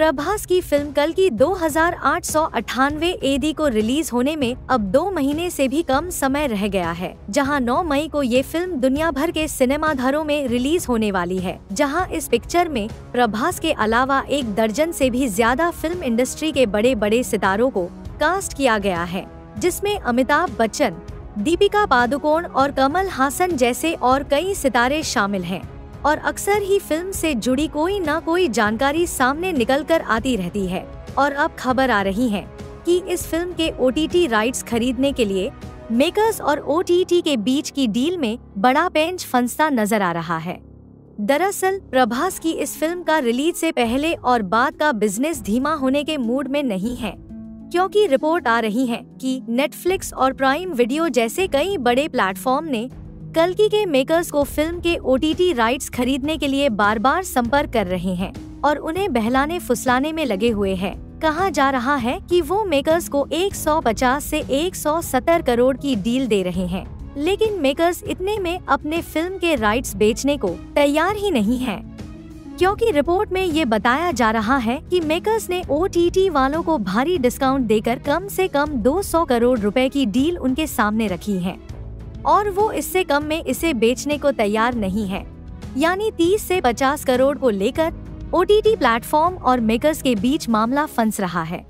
प्रभास की फ़िल्म कल की दो हज़ार को रिलीज़ होने में अब दो महीने से भी कम समय रह गया है, जहाँ 9 मई को ये फ़िल्म दुनिया भर के सिनेमाघरों में रिलीज़ होने वाली है, जहाँ इस पिक्चर में प्रभास के अलावा एक दर्जन से भी ज़्यादा फ़िल्म इंडस्ट्री के बड़े बड़े सितारों को कास्ट किया गया है, जिसमें अमिताभ बच्चन, दीपिका पादुकोण और कमल हासन जैसे और कई सितारे शामिल हैं। और अक्सर ही फ़िल्म से जुड़ी कोई न कोई जानकारी सामने निकल कर आती रहती है। और अब खबर आ रही है कि इस फ़िल्म के ओटीटी राइट्स खरीदने के लिए मेकर्स और ओटीटी के बीच की डील में बड़ा पेंच फंसता नज़र आ रहा है। दरअसल, प्रभास की इस फ़िल्म का रिलीज़ से पहले और बाद का बिज़नेस धीमा होने के मूड में नहीं है, क्योंकि रिपोर्ट आ रही है कि नेटफ्लिक्स और प्राइम वीडियो जैसे कई बड़े प्लेटफॉर्म ने कल्कि के मेकर्स को फ़िल्म के ओटीटी राइट्स खरीदने के लिए बार बार संपर्क कर रहे हैं और उन्हें बहलाने फुसलाने में लगे हुए हैं। कहा जा रहा है कि वो मेकर्स को 150 से 170 करोड़ की डील दे रहे हैं। लेकिन मेकर्स इतने में अपने फ़िल्म के राइट्स बेचने को तैयार ही नहीं है। क्योंकि रिपोर्ट में ये बताया जा रहा है कि मेकर्स ने ओटीटी वालों को भारी डिस्काउंट देकर कम से कम 200 करोड़ रुपए की डील उनके सामने रखी है। और वो इससे कम में इसे बेचने को तैयार नहीं है। यानी 30 से 50 करोड़ को लेकर ओ टी प्लेटफॉर्म और मेकर्स के बीच मामला फंस रहा है।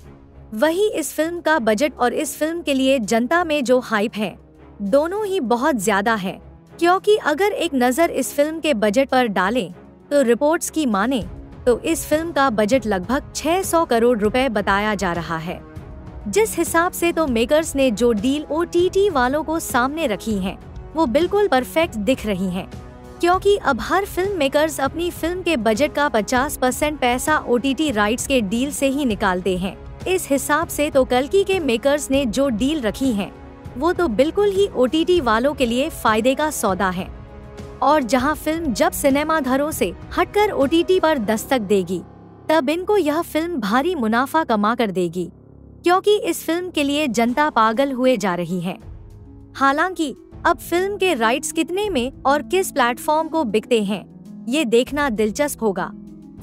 वही इस फ़िल्म का बजट और इस फ़िल्म के लिए जनता में जो हाइप है, दोनों ही बहुत ज़्यादा है। क्योंकि अगर एक नज़र इस फ़िल्म के बजट पर डालें तो रिपोर्ट्स की माने तो इस फ़िल्म का बजट लगभग 600 करोड़ रुपए बताया जा रहा है। जिस हिसाब से तो मेकर्स ने जो डील ओटीटी वालों को सामने रखी है, वो बिल्कुल परफेक्ट दिख रही है। क्योंकि अब हर फ़िल्म मेकर्स अपनी फ़िल्म के बजट का 50 परसेंट पैसा ओटीटी राइट्स के डील से ही निकालते हैं। इस हिसाब से तो कलकी के मेकर्स ने जो डील रखी है, वो तो बिल्कुल ही ओटीटी वालों के लिए फ़ायदे का सौदा है। और जहाँ फ़िल्म जब सिनेमा घरों से हटकर ओ पर दस्तक देगी, तब इनको यह फ़िल्म भारी मुनाफा कमा कर देगी। क्योंकि इस फ़िल्म के लिए जनता पागल हुए जा रही है। हालाँकि, अब फ़िल्म के राइट्स कितने में और किस प्लेटफॉर्म को बिकते हैं, ये देखना दिलचस्प होगा।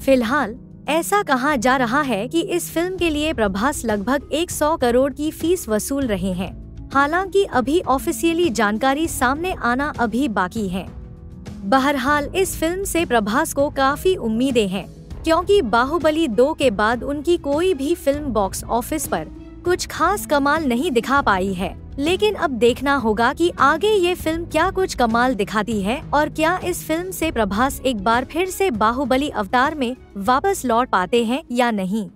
फ़िलहाल, ऐसा कहा जा रहा है कि इस फ़िल्म के लिए प्रभास लगभग 100 करोड़ की फ़ीस वसूल रहे हैं। हालाँकि, अभी ऑफिशियली जानकारी सामने आना अभी बाकी है। बहरहाल, इस फ़िल्म से प्रभास को काफ़ी उम्मीदें हैं। क्योंकि बाहुबली दो के बाद उनकी कोई भी फ़िल्म बॉक्स ऑफ़िस पर कुछ खास कमाल नहीं दिखा पाई है। लेकिन अब देखना होगा कि आगे ये फ़िल्म क्या कुछ कमाल दिखाती है और क्या इस फ़िल्म से प्रभास एक बार फिर से बाहुबली अवतार में वापस लौट पाते हैं या नहीं।